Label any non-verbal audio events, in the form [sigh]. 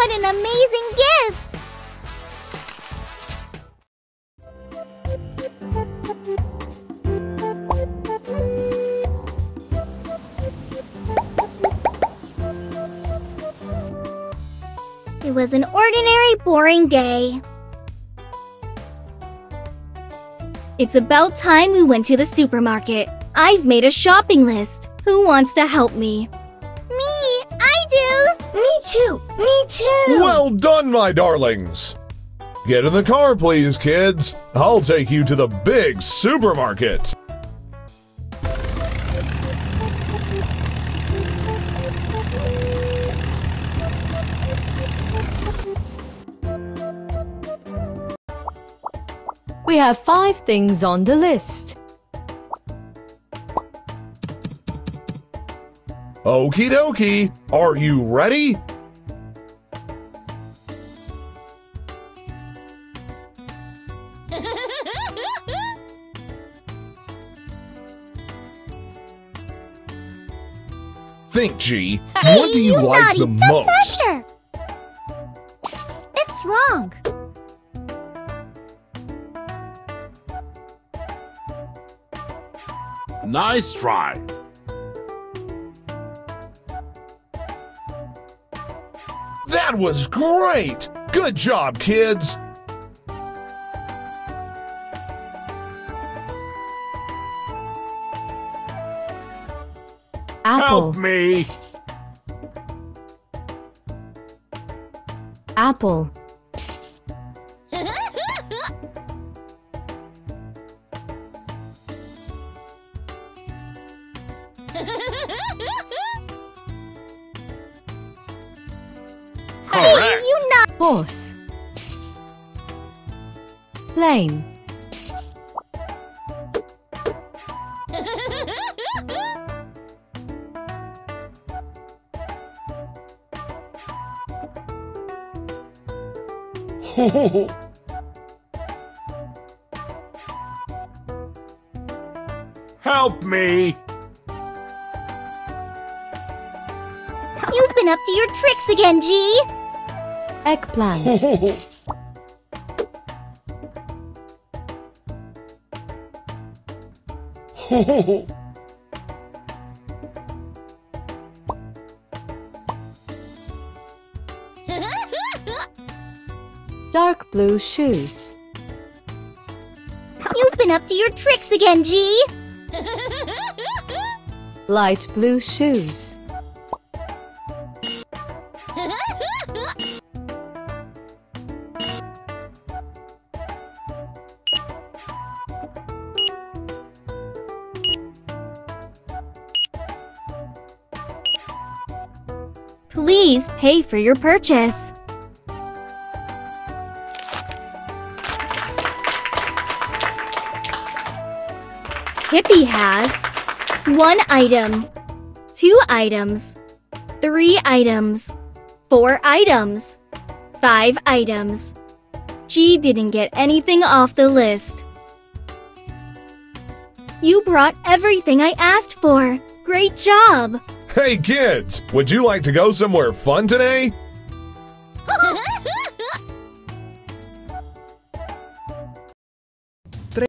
What an amazing gift! It was an ordinary, boring day. It's about time we went to the supermarket. I've made a shopping list. Who wants to help me? Me! I do! Me too! Me too! Well done, my darlings. Get in the car, please, kids. I'll take you to the big supermarket. We have five things on the list. Okie dokie. Are you ready? Think, G. [laughs] what do you, like the most? faster! It's wrong. Nice try. That was great! Good job, kids! Apple, Help me. apple, Correct. You not. horse, plane, [laughs] Help me. You've been up to your tricks again, G. eggplant, [laughs] dark blue shoes, You've been up to your tricks again, G. [laughs] light blue shoes, Please pay for your purchase. Hippo has one item, two items, three items, four items, five items. G didn't get anything off the list. You brought everything I asked for. Great job! Hey, kids! Would you like to go somewhere fun today?